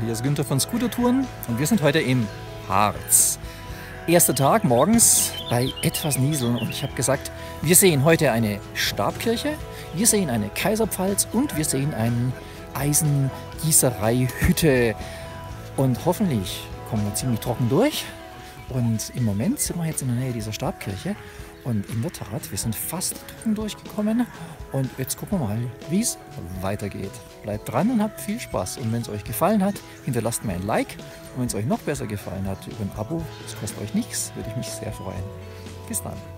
Hier ist Günther von Scootertouren und wir sind heute im Harz. Erster Tag morgens bei etwas Nieseln und ich habe gesagt, wir sehen heute eine Stabkirche, wir sehen eine Kaiserpfalz und wir sehen eine Eisengießereihütte. Und hoffentlich kommen wir ziemlich trocken durch. Und im Moment sind wir jetzt in der Nähe dieser Stabkirche und in der Tat, wir sind fast durchgekommen. Und jetzt gucken wir mal, wie es weitergeht. Bleibt dran und habt viel Spaß. Und wenn es euch gefallen hat, hinterlasst mir ein Like. Und wenn es euch noch besser gefallen hat, über ein Abo, das kostet euch nichts, würde ich mich sehr freuen. Bis dann.